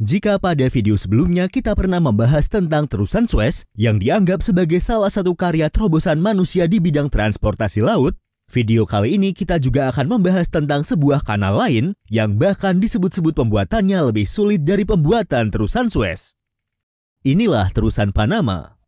Jika pada video sebelumnya kita pernah membahas tentang terusan Suez yang dianggap sebagai salah satu karya terobosan manusia di bidang transportasi laut, video kali ini kita juga akan membahas tentang sebuah kanal lain yang bahkan disebut-sebut pembuatannya lebih sulit dari pembuatan terusan Suez. Inilah terusan Panama.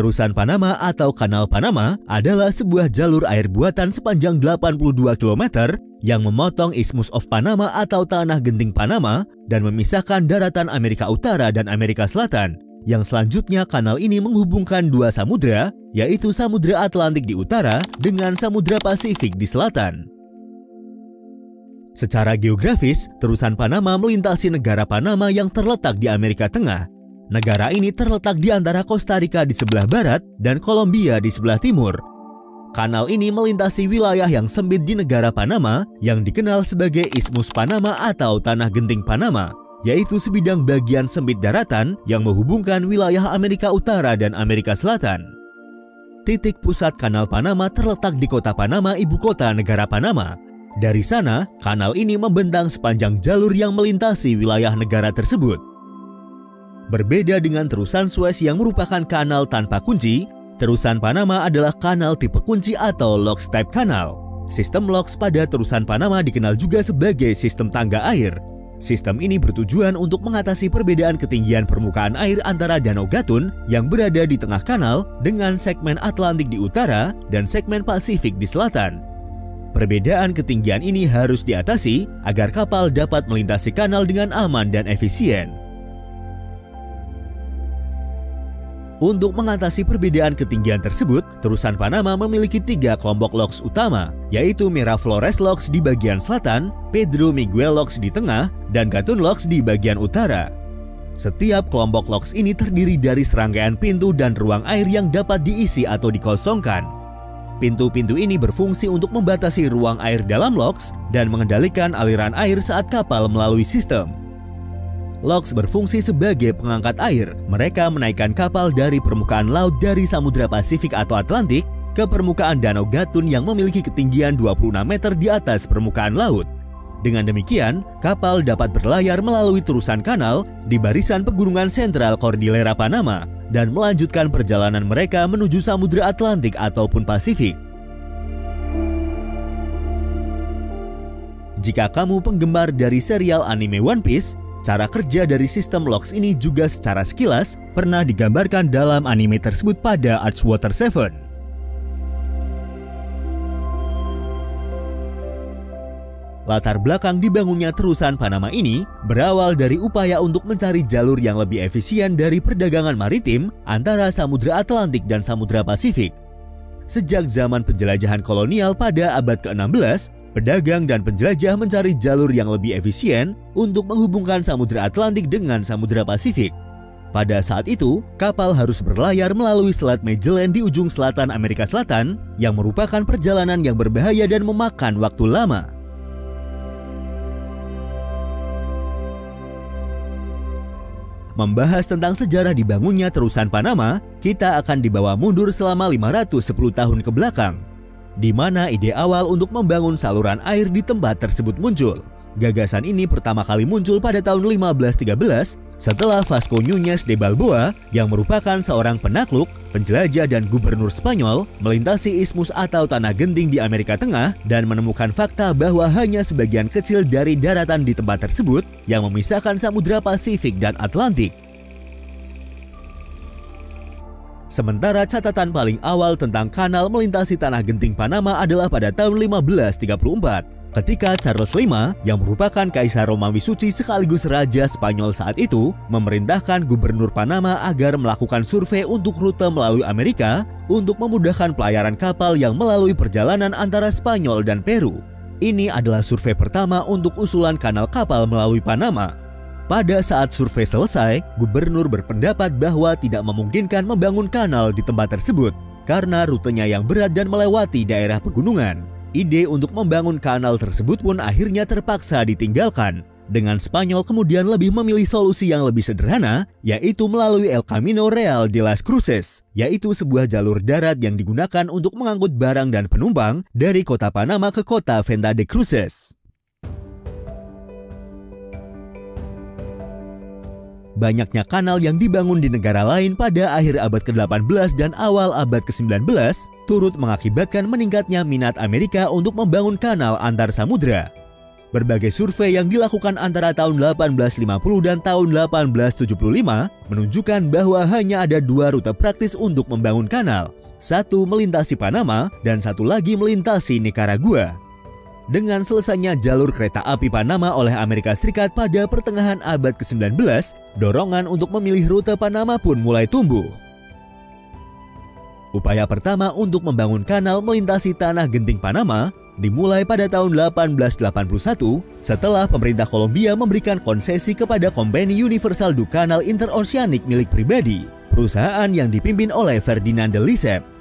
Terusan Panama atau Kanal Panama adalah sebuah jalur air buatan sepanjang 82 km yang memotong Isthmus of Panama atau Tanah Genting Panama dan memisahkan daratan Amerika Utara dan Amerika Selatan. Yang selanjutnya kanal ini menghubungkan dua samudera, yaitu Samudra Atlantik di utara dengan Samudra Pasifik di selatan. Secara geografis, terusan Panama melintasi negara Panama yang terletak di Amerika Tengah Negara ini terletak di antara Costa Rica di sebelah barat dan Kolombia di sebelah timur. Kanal ini melintasi wilayah yang sempit di negara Panama yang dikenal sebagai Isthmus Panama atau Tanah Genting Panama, yaitu sebidang bagian sempit daratan yang menghubungkan wilayah Amerika Utara dan Amerika Selatan. Titik pusat Kanal Panama terletak di kota Panama, ibu kota negara Panama. Dari sana, kanal ini membentang sepanjang jalur yang melintasi wilayah negara tersebut. Berbeda dengan terusan Suez yang merupakan kanal tanpa kunci, terusan Panama adalah kanal tipe kunci atau locks type kanal. Sistem locks pada terusan Panama dikenal juga sebagai sistem tangga air. Sistem ini bertujuan untuk mengatasi perbedaan ketinggian permukaan air antara Danau Gatun yang berada di tengah kanal dengan segmen Atlantik di utara dan segmen Pasifik di selatan. Perbedaan ketinggian ini harus diatasi agar kapal dapat melintasi kanal dengan aman dan efisien. Untuk mengatasi perbedaan ketinggian tersebut, terusan Panama memiliki tiga kelompok locks utama, yaitu Miraflores Locks di bagian selatan, Pedro Miguel Locks di tengah, dan Gatun Locks di bagian utara. Setiap kelompok locks ini terdiri dari serangkaian pintu dan ruang air yang dapat diisi atau dikosongkan. Pintu-pintu ini berfungsi untuk membatasi ruang air dalam locks dan mengendalikan aliran air saat kapal melalui sistem. Locks berfungsi sebagai pengangkat air. Mereka menaikkan kapal dari permukaan laut dari Samudra Pasifik atau Atlantik ke permukaan Danau Gatun yang memiliki ketinggian 26 meter di atas permukaan laut. Dengan demikian, kapal dapat berlayar melalui terusan kanal di barisan pegunungan sentral Cordillera Panama dan melanjutkan perjalanan mereka menuju Samudra Atlantik ataupun Pasifik. Jika kamu penggemar dari serial anime One Piece, Cara kerja dari sistem locks ini juga secara sekilas pernah digambarkan dalam anime tersebut pada Archwater 7. Latar belakang dibangunnya terusan Panama ini berawal dari upaya untuk mencari jalur yang lebih efisien dari perdagangan maritim antara Samudra Atlantik dan Samudra Pasifik. Sejak zaman penjelajahan kolonial pada abad ke-16, Pedagang dan penjelajah mencari jalur yang lebih efisien untuk menghubungkan Samudra Atlantik dengan Samudra Pasifik. Pada saat itu, kapal harus berlayar melalui Selat Magellan di ujung selatan Amerika Selatan yang merupakan perjalanan yang berbahaya dan memakan waktu lama. Membahas tentang sejarah dibangunnya terusan Panama, kita akan dibawa mundur selama 510 tahun ke belakang di mana ide awal untuk membangun saluran air di tempat tersebut muncul. Gagasan ini pertama kali muncul pada tahun 1513 setelah Vasco Nuñez de Balboa yang merupakan seorang penakluk, penjelajah dan gubernur Spanyol melintasi ismus atau tanah genting di Amerika Tengah dan menemukan fakta bahwa hanya sebagian kecil dari daratan di tempat tersebut yang memisahkan Samudra Pasifik dan Atlantik. Sementara catatan paling awal tentang kanal melintasi tanah genting Panama adalah pada tahun 1534 ketika Charles V yang merupakan kaisar Romawi suci sekaligus raja Spanyol saat itu memerintahkan gubernur Panama agar melakukan survei untuk rute melalui Amerika untuk memudahkan pelayaran kapal yang melalui perjalanan antara Spanyol dan Peru. Ini adalah survei pertama untuk usulan kanal kapal melalui Panama pada saat survei selesai, gubernur berpendapat bahwa tidak memungkinkan membangun kanal di tempat tersebut karena rutenya yang berat dan melewati daerah pegunungan. Ide untuk membangun kanal tersebut pun akhirnya terpaksa ditinggalkan. dengan Spanyol kemudian lebih memilih solusi yang lebih sederhana, yaitu melalui El Camino Real de las Cruces, yaitu sebuah jalur darat yang digunakan untuk mengangkut barang dan penumpang dari kota Panama ke kota Venta de Cruces. Banyaknya kanal yang dibangun di negara lain pada akhir abad ke-18 dan awal abad ke-19 turut mengakibatkan meningkatnya minat Amerika untuk membangun kanal antar samudra. Berbagai survei yang dilakukan antara tahun 1850 dan tahun 1875 menunjukkan bahwa hanya ada dua rute praktis untuk membangun kanal. Satu melintasi Panama dan satu lagi melintasi Nicaragua. Dengan selesainya jalur kereta api Panama oleh Amerika Serikat pada pertengahan abad ke-19, dorongan untuk memilih rute Panama pun mulai tumbuh. Upaya pertama untuk membangun kanal melintasi tanah genting Panama dimulai pada tahun 1881 setelah pemerintah Kolombia memberikan konsesi kepada Company Universal du Canal Interoceanic milik pribadi, perusahaan yang dipimpin oleh Ferdinand de Lesseps.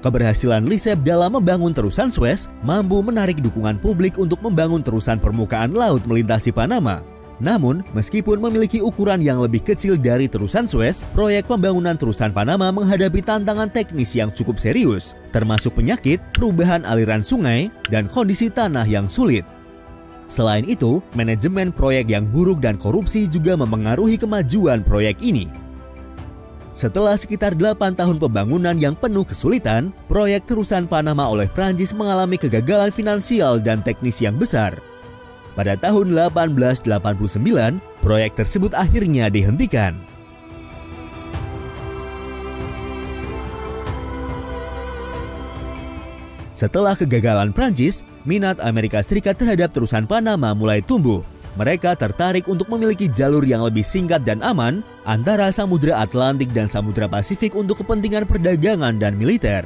Keberhasilan Lesseps dalam membangun terusan Suez mampu menarik dukungan publik untuk membangun terusan permukaan laut melintasi Panama namun, meskipun memiliki ukuran yang lebih kecil dari terusan Suez, proyek pembangunan terusan Panama menghadapi tantangan teknis yang cukup serius, termasuk penyakit, perubahan aliran sungai, dan kondisi tanah yang sulit. Selain itu, manajemen proyek yang buruk dan korupsi juga memengaruhi kemajuan proyek ini. Setelah sekitar 8 tahun pembangunan yang penuh kesulitan, proyek terusan Panama oleh Prancis mengalami kegagalan finansial dan teknis yang besar, pada tahun 1889, proyek tersebut akhirnya dihentikan. Setelah kegagalan Prancis, minat Amerika Serikat terhadap terusan Panama mulai tumbuh. Mereka tertarik untuk memiliki jalur yang lebih singkat dan aman antara Samudra Atlantik dan Samudra Pasifik untuk kepentingan perdagangan dan militer.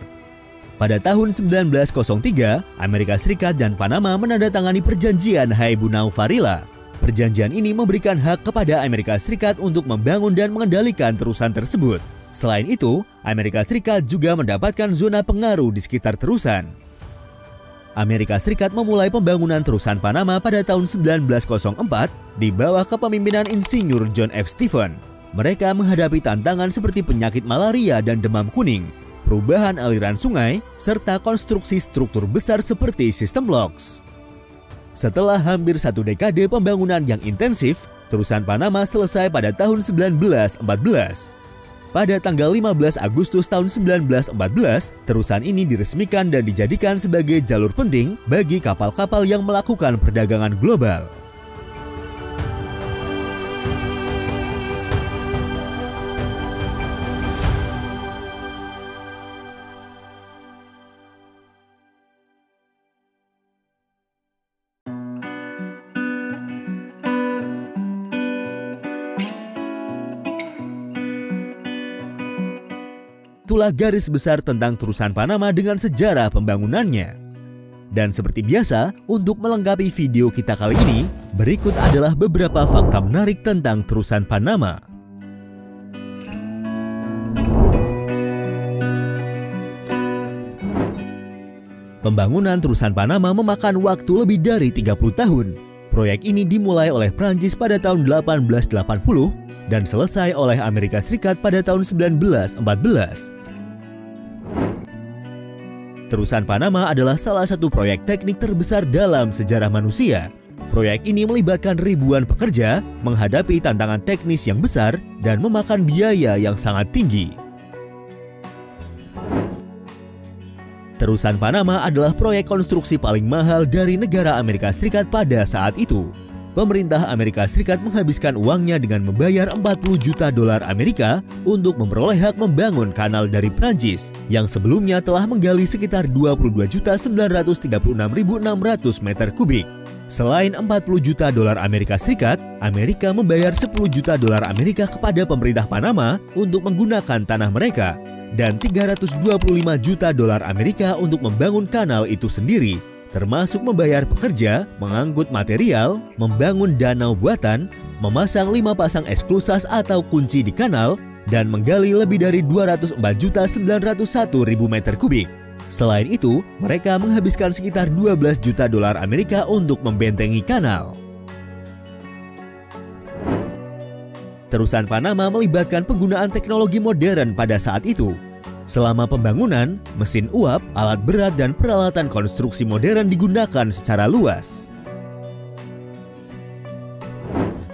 Pada tahun 1903, Amerika Serikat dan Panama menandatangani perjanjian Haibunau-Varilla. Perjanjian ini memberikan hak kepada Amerika Serikat untuk membangun dan mengendalikan terusan tersebut. Selain itu, Amerika Serikat juga mendapatkan zona pengaruh di sekitar terusan. Amerika Serikat memulai pembangunan terusan Panama pada tahun 1904 di bawah kepemimpinan Insinyur John F. Stephen. Mereka menghadapi tantangan seperti penyakit malaria dan demam kuning, perubahan aliran sungai, serta konstruksi struktur besar seperti sistem locks. Setelah hampir satu dekade pembangunan yang intensif, terusan Panama selesai pada tahun 1914. Pada tanggal 15 Agustus tahun 1914, terusan ini diresmikan dan dijadikan sebagai jalur penting bagi kapal-kapal yang melakukan perdagangan global. Itulah garis besar tentang terusan Panama dengan sejarah pembangunannya. Dan seperti biasa, untuk melengkapi video kita kali ini, berikut adalah beberapa fakta menarik tentang terusan Panama. Pembangunan terusan Panama memakan waktu lebih dari 30 tahun. Proyek ini dimulai oleh Prancis pada tahun 1880 dan selesai oleh Amerika Serikat pada tahun 1914. Terusan Panama adalah salah satu proyek teknik terbesar dalam sejarah manusia. Proyek ini melibatkan ribuan pekerja, menghadapi tantangan teknis yang besar, dan memakan biaya yang sangat tinggi. Terusan Panama adalah proyek konstruksi paling mahal dari negara Amerika Serikat pada saat itu pemerintah Amerika Serikat menghabiskan uangnya dengan membayar 40 juta dolar Amerika untuk memperoleh hak membangun kanal dari Prancis yang sebelumnya telah menggali sekitar 22.936.600 meter kubik. Selain 40 juta dolar Amerika Serikat, Amerika membayar 10 juta dolar Amerika kepada pemerintah Panama untuk menggunakan tanah mereka dan 325 juta dolar Amerika untuk membangun kanal itu sendiri termasuk membayar pekerja, mengangkut material, membangun danau buatan, memasang lima pasang eksklusas atau kunci di kanal, dan menggali lebih dari 204.901.000 meter kubik. Selain itu, mereka menghabiskan sekitar 12 juta dolar Amerika untuk membentengi kanal. Terusan Panama melibatkan penggunaan teknologi modern pada saat itu. Selama pembangunan, mesin uap, alat berat, dan peralatan konstruksi modern digunakan secara luas.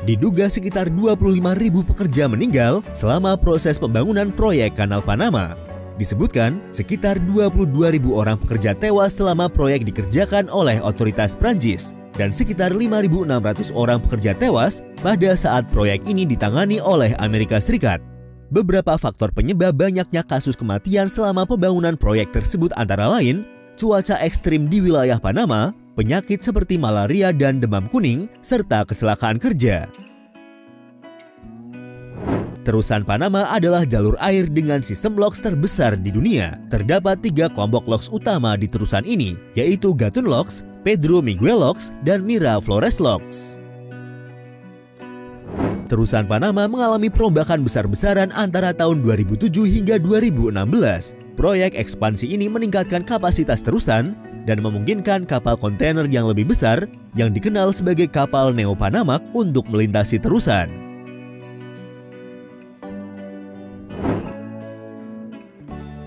Diduga sekitar 25.000 pekerja meninggal selama proses pembangunan proyek Kanal Panama. Disebutkan sekitar 22.000 orang pekerja tewas selama proyek dikerjakan oleh otoritas Prancis dan sekitar 5.600 orang pekerja tewas pada saat proyek ini ditangani oleh Amerika Serikat. Beberapa faktor penyebab banyaknya kasus kematian selama pembangunan proyek tersebut antara lain cuaca ekstrim di wilayah Panama, penyakit seperti malaria dan demam kuning, serta kecelakaan kerja. Terusan Panama adalah jalur air dengan sistem locks terbesar di dunia. Terdapat tiga kelompok locks utama di terusan ini, yaitu Gatun Locks, Pedro Miguel Locks, dan Mira Flores Locks. Terusan Panama mengalami perombakan besar-besaran antara tahun 2007 hingga 2016. Proyek ekspansi ini meningkatkan kapasitas terusan dan memungkinkan kapal kontainer yang lebih besar yang dikenal sebagai kapal Neo Panamax untuk melintasi terusan.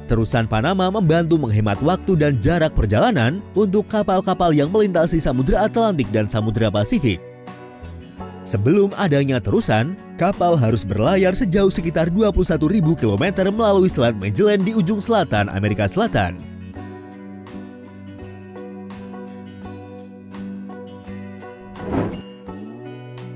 Terusan Panama membantu menghemat waktu dan jarak perjalanan untuk kapal-kapal yang melintasi Samudra Atlantik dan Samudra Pasifik. Sebelum adanya terusan, kapal harus berlayar sejauh sekitar 21.000 km melalui Selat Magellan di ujung selatan Amerika Selatan.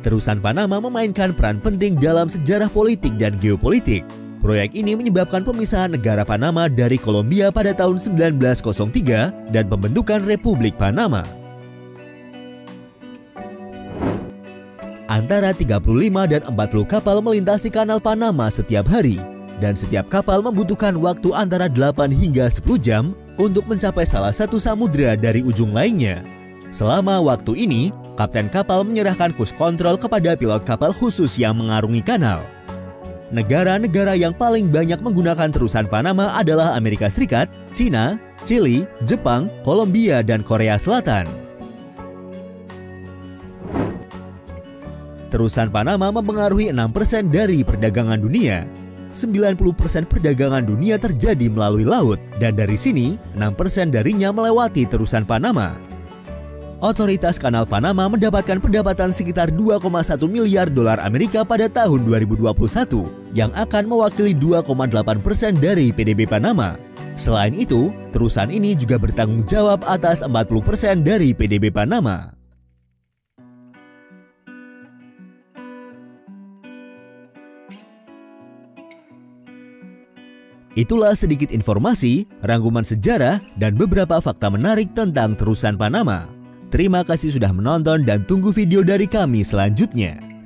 Terusan Panama memainkan peran penting dalam sejarah politik dan geopolitik. Proyek ini menyebabkan pemisahan negara Panama dari Kolombia pada tahun 1903 dan pembentukan Republik Panama. Antara 35 dan 40 kapal melintasi kanal Panama setiap hari dan setiap kapal membutuhkan waktu antara 8 hingga 10 jam untuk mencapai salah satu samudera dari ujung lainnya. Selama waktu ini, kapten kapal menyerahkan kus kontrol kepada pilot kapal khusus yang mengarungi kanal. Negara-negara yang paling banyak menggunakan terusan Panama adalah Amerika Serikat, China, Chili, Jepang, Kolombia, dan Korea Selatan. Terusan Panama mempengaruhi 6% dari perdagangan dunia. 90% perdagangan dunia terjadi melalui laut, dan dari sini 6% darinya melewati terusan Panama. Otoritas Kanal Panama mendapatkan pendapatan sekitar 2,1 miliar dolar Amerika pada tahun 2021 yang akan mewakili 2,8 persen dari PDB Panama. Selain itu, terusan ini juga bertanggung jawab atas 40 persen dari PDB Panama. Itulah sedikit informasi, rangkuman sejarah, dan beberapa fakta menarik tentang terusan Panama. Terima kasih sudah menonton dan tunggu video dari kami selanjutnya.